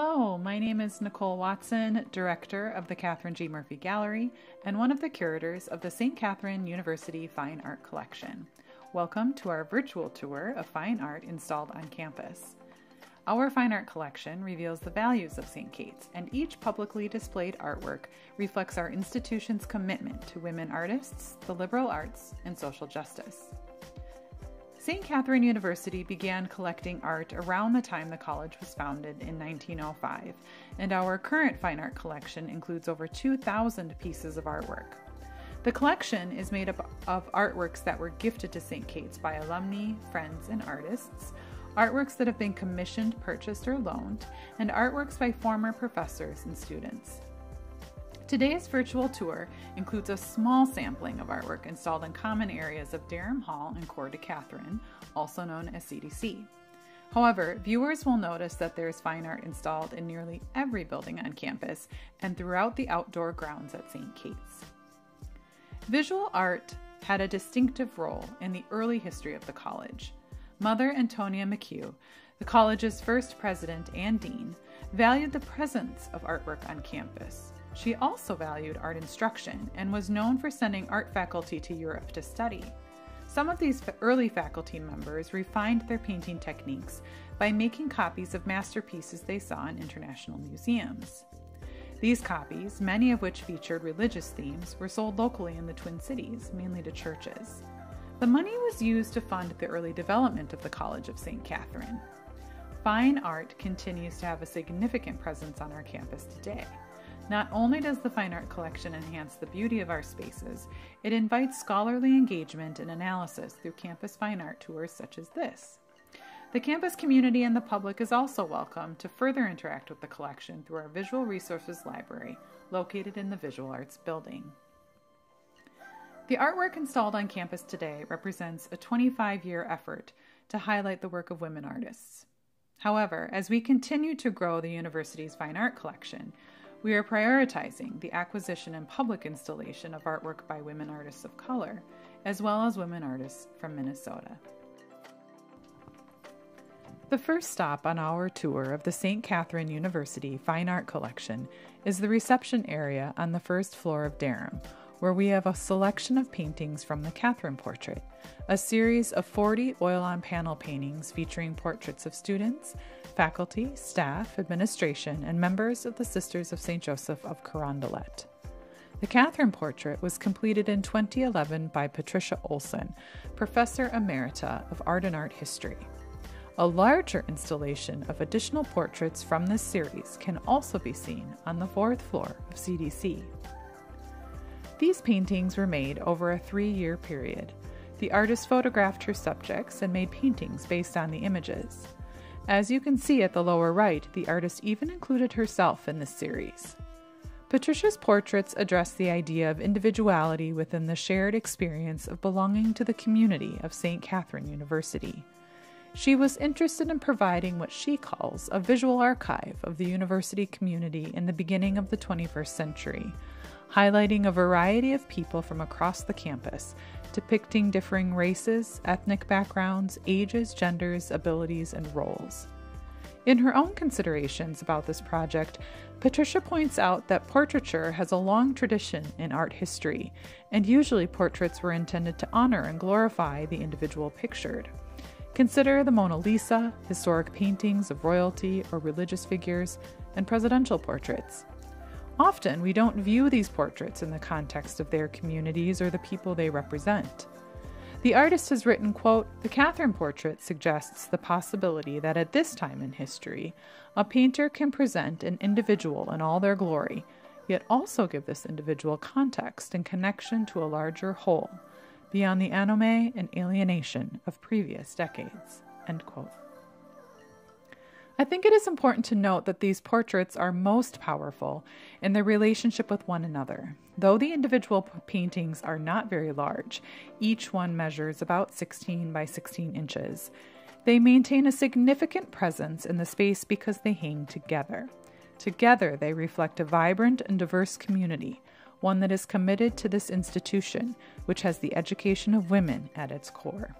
Hello, my name is Nicole Watson, Director of the Catherine G. Murphy Gallery and one of the curators of the St. Catherine University Fine Art Collection. Welcome to our virtual tour of fine art installed on campus. Our fine art collection reveals the values of St. Kate's, and each publicly displayed artwork reflects our institution's commitment to women artists, the liberal arts, and social justice. St. Catherine University began collecting art around the time the college was founded in 1905, and our current fine art collection includes over 2,000 pieces of artwork. The collection is made up of artworks that were gifted to St. Kate's by alumni, friends, and artists, artworks that have been commissioned, purchased, or loaned, and artworks by former professors and students. Today's virtual tour includes a small sampling of artwork installed in common areas of Derham Hall and Cour de Catherine, also known as CDC. However, viewers will notice that there is fine art installed in nearly every building on campus and throughout the outdoor grounds at St. Kate's. Visual art had a distinctive role in the early history of the college. Mother Antonia McHugh, the college's first president and dean, valued the presence of artwork on campus. She also valued art instruction and was known for sending art faculty to Europe to study. Some of these early faculty members refined their painting techniques by making copies of masterpieces they saw in international museums. These copies, many of which featured religious themes, were sold locally in the Twin Cities, mainly to churches. The money was used to fund the early development of the College of St. Catherine. Fine art continues to have a significant presence on our campus today. Not only does the fine art collection enhance the beauty of our spaces, it invites scholarly engagement and analysis through campus fine art tours such as this. The campus community and the public is also welcome to further interact with the collection through our Visual Resources Library, located in the Visual Arts Building. The artwork installed on campus today represents a 25 year effort to highlight the work of women artists. However, as we continue to grow the university's fine art collection, we are prioritizing the acquisition and public installation of artwork by women artists of color, as well as women artists from Minnesota. The first stop on our tour of the St. Catherine University Fine Art Collection is the reception area on the first floor of Derham, where we have a selection of paintings from the Catherine Portrait, a series of 40 oil on panel paintings featuring portraits of students, faculty, staff, administration, and members of the Sisters of St. Joseph of Carondelet. The Catherine portrait was completed in 2011 by Patricia Olson, Professor Emerita of Art and Art History. A larger installation of additional portraits from this series can also be seen on the fourth floor of CDC. These paintings were made over a three year period. The artist photographed her subjects and made paintings based on the images. As you can see at the lower right, the artist even included herself in this series. Patricia's portraits address the idea of individuality within the shared experience of belonging to the community of St. Catherine University. She was interested in providing what she calls a visual archive of the university community in the beginning of the 21st century, highlighting a variety of people from across the campus, depicting differing races, ethnic backgrounds, ages, genders, abilities, and roles. In her own considerations about this project, Patricia points out that portraiture has a long tradition in art history, and usually portraits were intended to honor and glorify the individual pictured. Consider the Mona Lisa, historic paintings of royalty or religious figures, and presidential portraits. Often, we don't view these portraits in the context of their communities or the people they represent. The artist has written, quote, The Catherine portrait suggests the possibility that at this time in history, a painter can present an individual in all their glory, yet also give this individual context and connection to a larger whole, beyond the anomie and alienation of previous decades. End quote. I think it is important to note that these portraits are most powerful in their relationship with one another. Though the individual paintings are not very large, each one measures about 16 by 16 inches, they maintain a significant presence in the space because they hang together. Together, they reflect a vibrant and diverse community, one that is committed to this institution, which has the education of women at its core.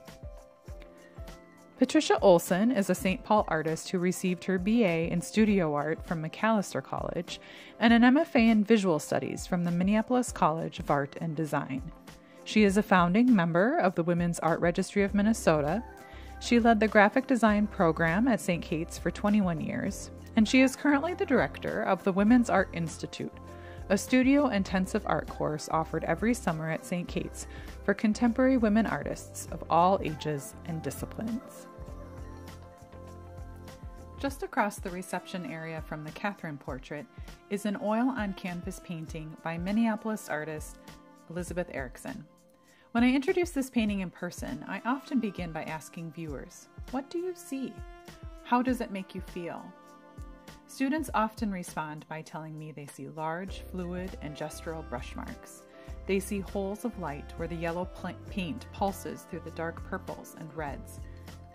Patricia Olson is a St. Paul artist who received her BA in studio art from Macalester College and an MFA in visual studies from the Minneapolis College of Art and Design. She is a founding member of the Women's Art Registry of Minnesota. She led the graphic design program at St. Kate's for 21 years, and she is currently the director of the Women's Art Institute, a studio intensive art course offered every summer at St. Kate's for contemporary women artists of all ages and disciplines. Just across the reception area from the Catherine portrait is an oil on canvas painting by Minneapolis artist Elizabeth Erickson. When I introduce this painting in person, I often begin by asking viewers, What do you see? How does it make you feel? Students often respond by telling me they see large, fluid, and gestural brush marks. They see holes of light where the yellow paint pulses through the dark purples and reds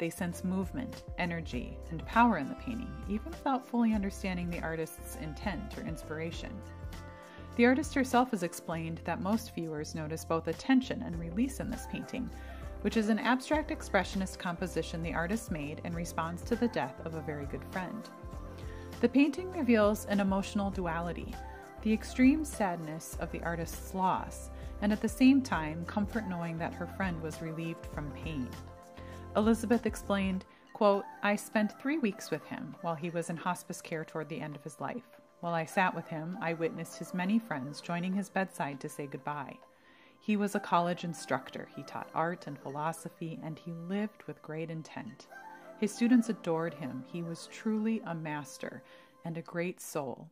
they sense movement, energy, and power in the painting, even without fully understanding the artist's intent or inspiration. The artist herself has explained that most viewers notice both attention and release in this painting, which is an abstract expressionist composition the artist made in response to the death of a very good friend. The painting reveals an emotional duality the extreme sadness of the artist's loss, and at the same time, comfort knowing that her friend was relieved from pain. Elizabeth explained, quote, I spent three weeks with him while he was in hospice care toward the end of his life. While I sat with him, I witnessed his many friends joining his bedside to say goodbye. He was a college instructor. He taught art and philosophy, and he lived with great intent. His students adored him. He was truly a master and a great soul.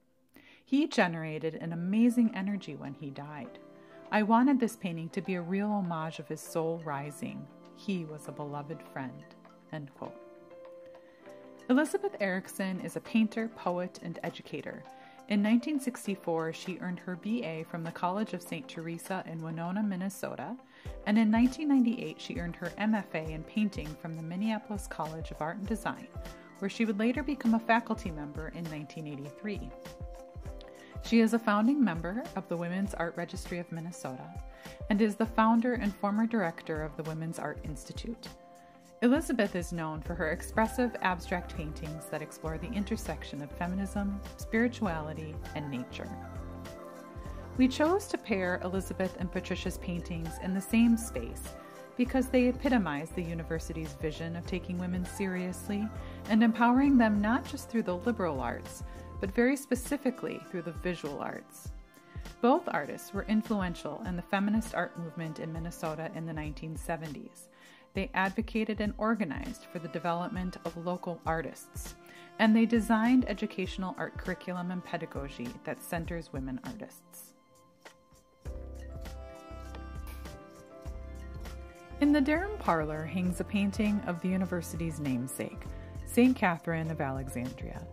He generated an amazing energy when he died. I wanted this painting to be a real homage of his soul rising, he was a beloved friend. End quote. Elizabeth Erickson is a painter, poet, and educator. In 1964, she earned her BA from the College of St. Teresa in Winona, Minnesota, and in 1998, she earned her MFA in painting from the Minneapolis College of Art and Design, where she would later become a faculty member in 1983. She is a founding member of the Women's Art Registry of Minnesota and is the founder and former director of the Women's Art Institute. Elizabeth is known for her expressive abstract paintings that explore the intersection of feminism, spirituality, and nature. We chose to pair Elizabeth and Patricia's paintings in the same space because they epitomize the university's vision of taking women seriously and empowering them not just through the liberal arts, but very specifically through the visual arts. Both artists were influential in the feminist art movement in Minnesota in the 1970s. They advocated and organized for the development of local artists, and they designed educational art curriculum and pedagogy that centers women artists. In the Derham Parlor hangs a painting of the university's namesake, St. Catherine of Alexandria.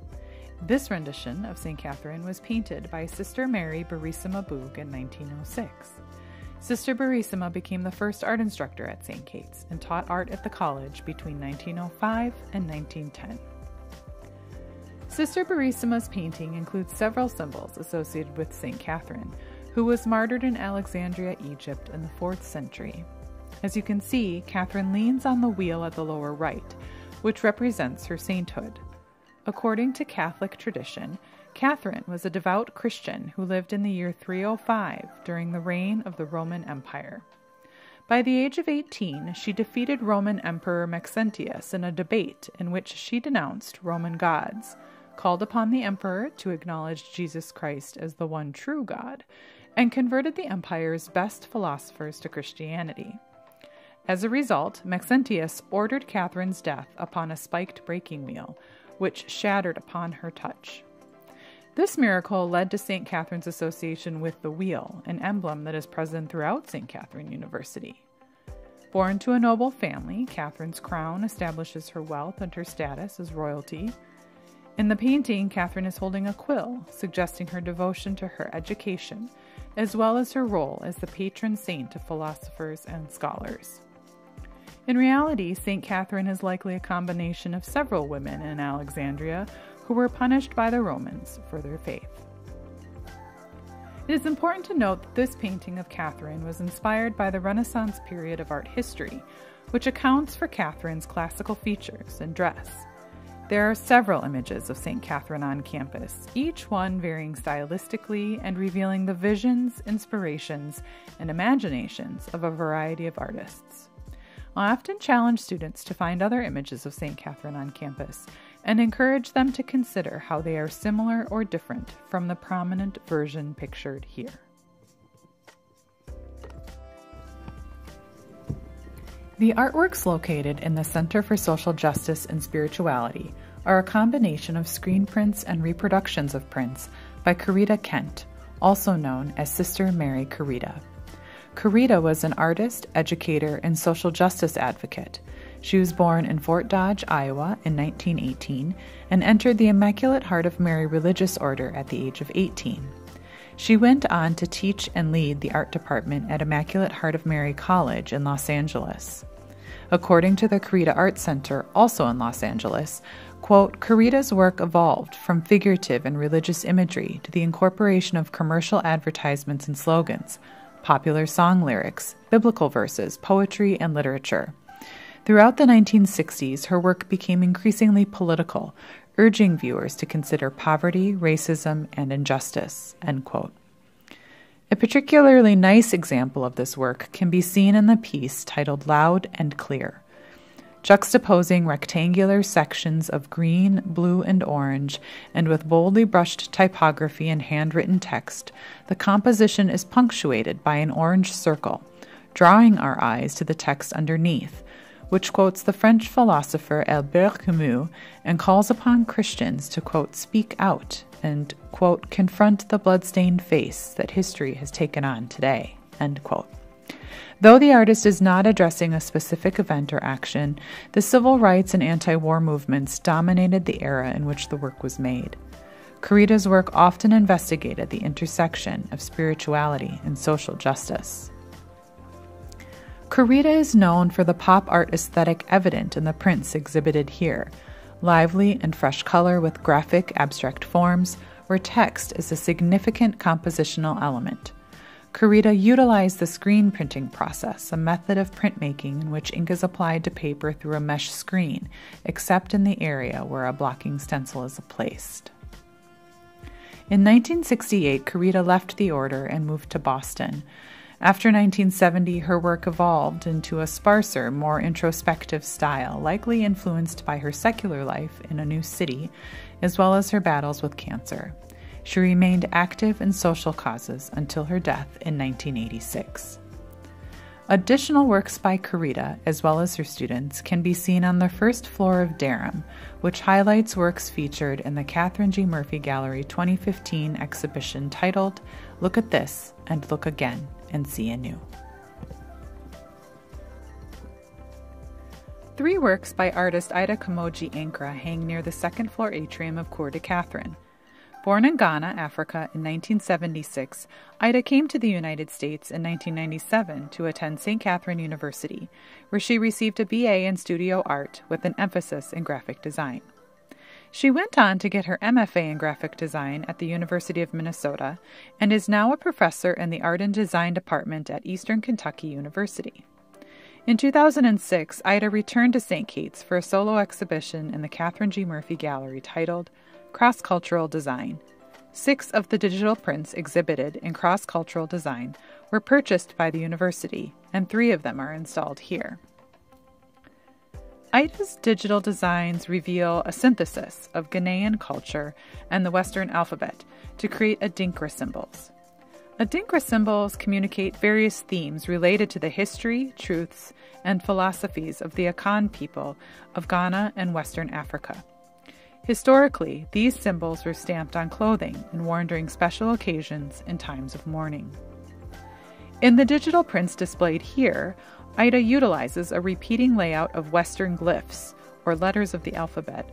This rendition of St. Catherine was painted by Sister Mary Barissima Boog in 1906. Sister Barissima became the first art instructor at St. Kate's and taught art at the college between 1905 and 1910. Sister Barissima's painting includes several symbols associated with St. Catherine, who was martyred in Alexandria, Egypt in the 4th century. As you can see, Catherine leans on the wheel at the lower right, which represents her sainthood. According to Catholic tradition, Catherine was a devout Christian who lived in the year 305 during the reign of the Roman Empire. By the age of 18, she defeated Roman Emperor Maxentius in a debate in which she denounced Roman gods, called upon the emperor to acknowledge Jesus Christ as the one true God, and converted the empire's best philosophers to Christianity. As a result, Maxentius ordered Catherine's death upon a spiked breaking wheel, which shattered upon her touch. This miracle led to St. Catherine's association with the wheel, an emblem that is present throughout St. Catherine University. Born to a noble family, Catherine's crown establishes her wealth and her status as royalty. In the painting, Catherine is holding a quill, suggesting her devotion to her education, as well as her role as the patron saint of philosophers and scholars. In reality, St. Catherine is likely a combination of several women in Alexandria who were punished by the Romans for their faith. It is important to note that this painting of Catherine was inspired by the Renaissance period of art history, which accounts for Catherine's classical features and dress. There are several images of St. Catherine on campus, each one varying stylistically and revealing the visions, inspirations, and imaginations of a variety of artists. I often challenge students to find other images of St. Catherine on campus and encourage them to consider how they are similar or different from the prominent version pictured here. The artworks located in the Center for Social Justice and Spirituality are a combination of screen prints and reproductions of prints by Corita Kent, also known as Sister Mary Corita. Corita was an artist, educator, and social justice advocate. She was born in Fort Dodge, Iowa in 1918 and entered the Immaculate Heart of Mary Religious Order at the age of 18. She went on to teach and lead the art department at Immaculate Heart of Mary College in Los Angeles. According to the Corita Art Center, also in Los Angeles, quote, Corita's work evolved from figurative and religious imagery to the incorporation of commercial advertisements and slogans, popular song lyrics, biblical verses, poetry, and literature. Throughout the 1960s, her work became increasingly political, urging viewers to consider poverty, racism, and injustice. A particularly nice example of this work can be seen in the piece titled Loud and Clear. Juxtaposing rectangular sections of green, blue, and orange, and with boldly brushed typography and handwritten text, the composition is punctuated by an orange circle, drawing our eyes to the text underneath, which quotes the French philosopher Albert Camus and calls upon Christians to, quote, speak out and, quote, confront the bloodstained face that history has taken on today, end quote. Though the artist is not addressing a specific event or action, the civil rights and anti war movements dominated the era in which the work was made. Corita's work often investigated the intersection of spirituality and social justice. Corita is known for the pop art aesthetic evident in the prints exhibited here lively and fresh color with graphic, abstract forms, where text is a significant compositional element. Corita utilized the screen printing process, a method of printmaking in which ink is applied to paper through a mesh screen, except in the area where a blocking stencil is placed. In 1968, Corita left the order and moved to Boston, after 1970, her work evolved into a sparser, more introspective style, likely influenced by her secular life in a new city, as well as her battles with cancer. She remained active in social causes until her death in 1986. Additional works by Corita, as well as her students, can be seen on the first floor of Derham, which highlights works featured in the Catherine G. Murphy Gallery 2015 exhibition titled Look at This and Look Again and see anew. Three works by artist Ida Kumoji-Ankrah hang near the second floor atrium of Cour de Catherine. Born in Ghana, Africa, in 1976, Ida came to the United States in 1997 to attend St. Catherine University, where she received a BA in studio art with an emphasis in graphic design. She went on to get her MFA in graphic design at the University of Minnesota and is now a professor in the Art and Design Department at Eastern Kentucky University. In 2006, Ida returned to St. Kate's for a solo exhibition in the Catherine G. Murphy Gallery titled Cross Cultural Design. Six of the digital prints exhibited in cross cultural design were purchased by the university, and three of them are installed here. Ida's digital designs reveal a synthesis of Ghanaian culture and the Western alphabet to create Adinkra symbols. Adinkra symbols communicate various themes related to the history, truths, and philosophies of the Akan people of Ghana and Western Africa. Historically, these symbols were stamped on clothing and worn during special occasions and times of mourning. In the digital prints displayed here Ida utilizes a repeating layout of Western glyphs, or letters of the alphabet,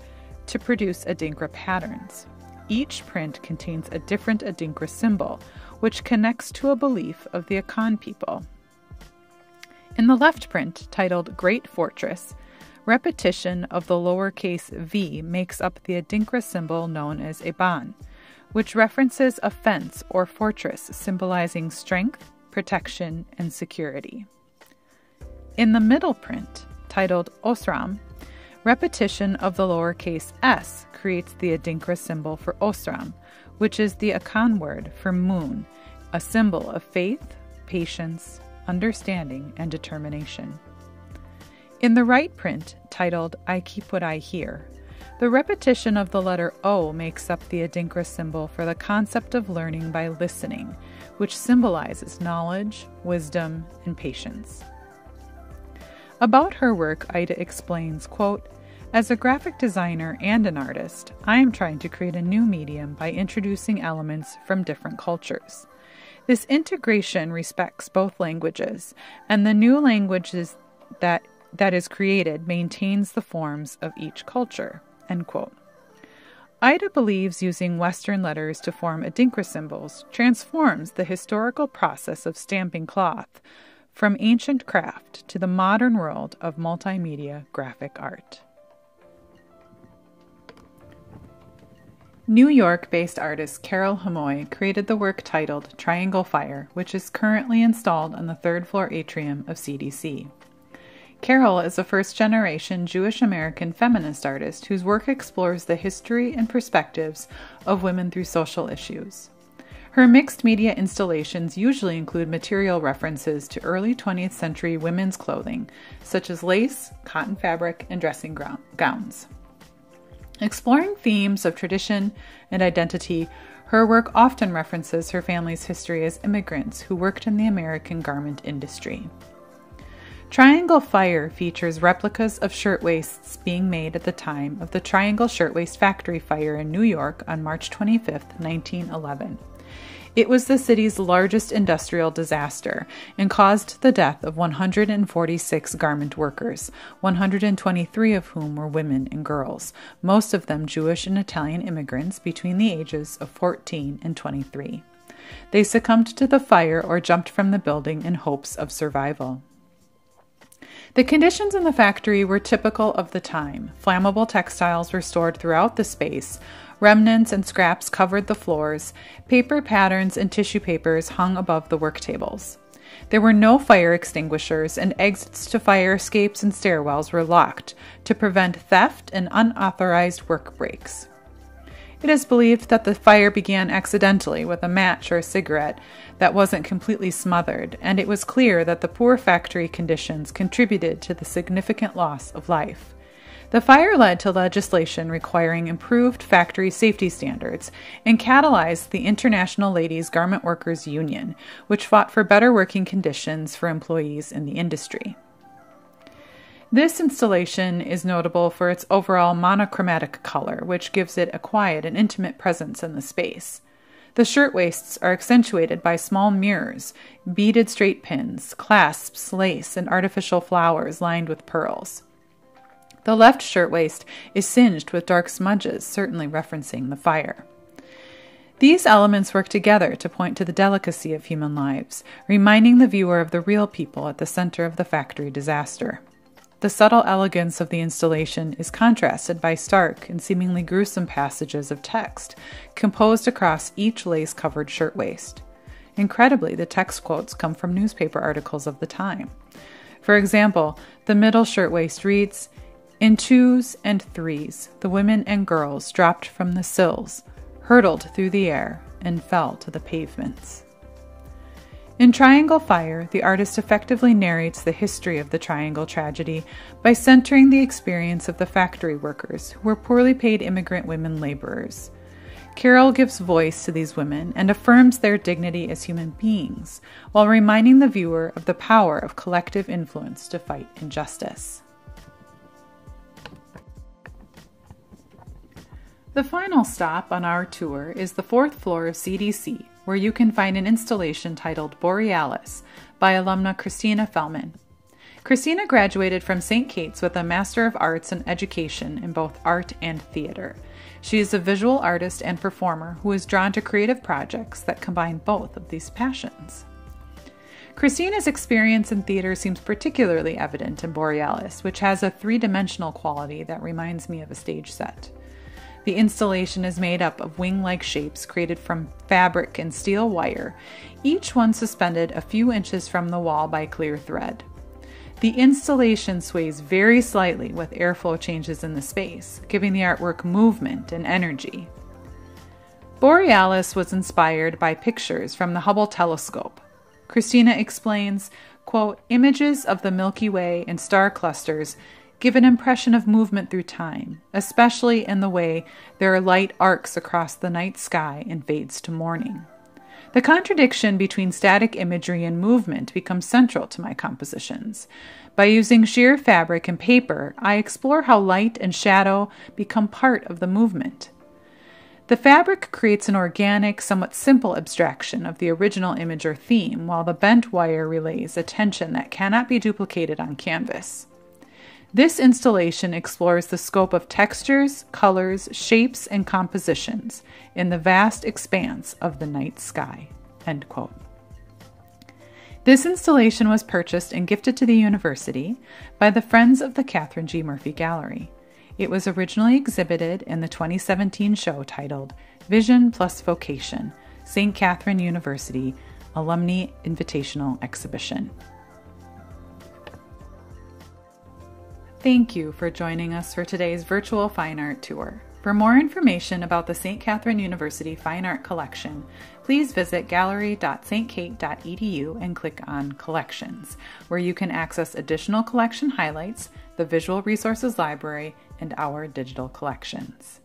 to produce Adinkra patterns. Each print contains a different Adinkra symbol, which connects to a belief of the Akan people. In the left print, titled Great Fortress, repetition of the lowercase v makes up the Adinkra symbol known as Eban, which references a fence or fortress symbolizing strength, protection, and security. In the middle print, titled Osram, repetition of the lowercase s creates the Adinkra symbol for Osram, which is the Akan word for moon, a symbol of faith, patience, understanding, and determination. In the right print, titled I Keep What I Hear, the repetition of the letter O makes up the Adinkra symbol for the concept of learning by listening, which symbolizes knowledge, wisdom, and patience. About her work, Ida explains, quote, as a graphic designer and an artist, I am trying to create a new medium by introducing elements from different cultures. This integration respects both languages, and the new languages that that is created maintains the forms of each culture. End quote. Ida believes using Western letters to form Adinkra symbols transforms the historical process of stamping cloth from ancient craft to the modern world of multimedia graphic art. New York based artist Carol Hamoy created the work titled Triangle Fire, which is currently installed on the third floor atrium of CDC. Carol is a first generation Jewish American feminist artist whose work explores the history and perspectives of women through social issues. Her mixed media installations usually include material references to early 20th century women's clothing, such as lace, cotton fabric, and dressing gowns. Exploring themes of tradition and identity, her work often references her family's history as immigrants who worked in the American garment industry. Triangle Fire features replicas of shirtwaists being made at the time of the Triangle Shirtwaist Factory fire in New York on March 25, 1911. It was the city's largest industrial disaster and caused the death of 146 garment workers, 123 of whom were women and girls, most of them Jewish and Italian immigrants between the ages of 14 and 23. They succumbed to the fire or jumped from the building in hopes of survival. The conditions in the factory were typical of the time. Flammable textiles were stored throughout the space, remnants and scraps covered the floors, paper patterns and tissue papers hung above the work tables. There were no fire extinguishers, and exits to fire escapes and stairwells were locked to prevent theft and unauthorized work breaks. It is believed that the fire began accidentally with a match or a cigarette that wasn't completely smothered, and it was clear that the poor factory conditions contributed to the significant loss of life. The fire led to legislation requiring improved factory safety standards and catalyzed the International Ladies Garment Workers Union, which fought for better working conditions for employees in the industry. This installation is notable for its overall monochromatic color, which gives it a quiet and intimate presence in the space. The shirtwaists are accentuated by small mirrors, beaded straight pins, clasps, lace, and artificial flowers lined with pearls. The left shirtwaist is singed with dark smudges, certainly referencing the fire. These elements work together to point to the delicacy of human lives, reminding the viewer of the real people at the center of the factory disaster. The subtle elegance of the installation is contrasted by stark and seemingly gruesome passages of text composed across each lace covered shirtwaist. Incredibly, the text quotes come from newspaper articles of the time. For example, the middle shirtwaist reads In twos and threes, the women and girls dropped from the sills, hurtled through the air, and fell to the pavements. In Triangle Fire, the artist effectively narrates the history of the Triangle tragedy by centering the experience of the factory workers, who were poorly paid immigrant women laborers. Carol gives voice to these women and affirms their dignity as human beings, while reminding the viewer of the power of collective influence to fight injustice. The final stop on our tour is the fourth floor of CDC, where you can find an installation titled Borealis by alumna Christina Fellman. Christina graduated from St. Kate's with a Master of Arts in Education in both art and theater. She is a visual artist and performer who is drawn to creative projects that combine both of these passions. Christina's experience in theater seems particularly evident in Borealis, which has a three dimensional quality that reminds me of a stage set. The installation is made up of wing like shapes created from fabric and steel wire, each one suspended a few inches from the wall by clear thread. The installation sways very slightly with airflow changes in the space, giving the artwork movement and energy. Borealis was inspired by pictures from the Hubble telescope. Christina explains, quote, images of the Milky Way and star clusters give an impression of movement through time, especially in the way there are light arcs across the night sky and fades to morning. The contradiction between static imagery and movement becomes central to my compositions. By using sheer fabric and paper, I explore how light and shadow become part of the movement. The fabric creates an organic, somewhat simple abstraction of the original image or theme, while the bent wire relays a tension that cannot be duplicated on canvas. This installation explores the scope of textures, colors, shapes, and compositions in the vast expanse of the night sky. This installation was purchased and gifted to the university by the Friends of the Catherine G. Murphy Gallery. It was originally exhibited in the 2017 show titled Vision plus Vocation St. Catherine University Alumni Invitational Exhibition. Thank you for joining us for today's virtual fine art tour. For more information about the St. Catherine University Fine Art Collection, please visit gallery.stkate.edu and click on Collections, where you can access additional collection highlights, the Visual Resources Library, and our digital collections.